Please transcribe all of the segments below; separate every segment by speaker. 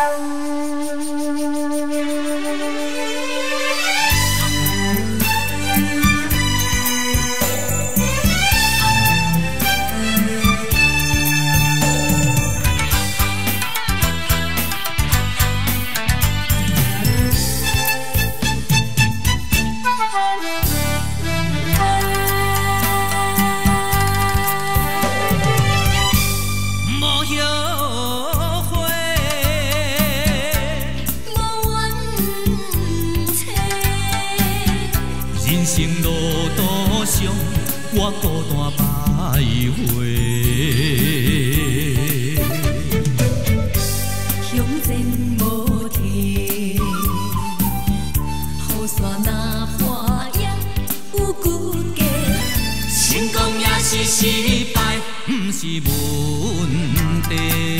Speaker 1: um... 我孤单徘徊，
Speaker 2: 向前无停，雨伞若破也有骨架，
Speaker 1: 成功也是失败，不是问题。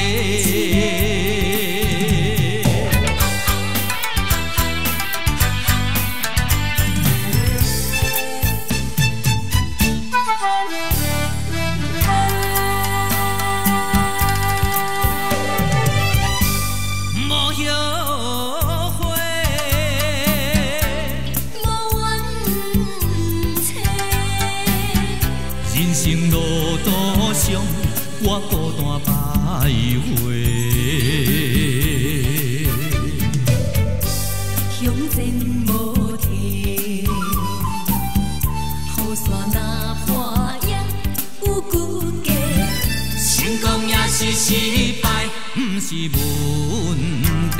Speaker 1: 我孤单徘徊，
Speaker 2: 向前无退，雨伞若破也有骨架，
Speaker 1: 成功也是失败，不是问题。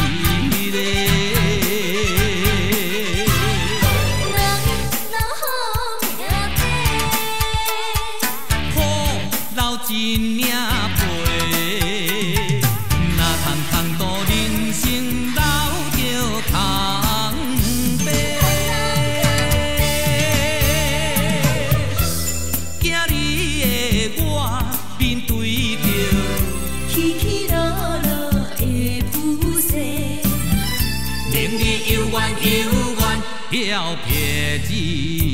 Speaker 1: 有怨有怨，要撇一个。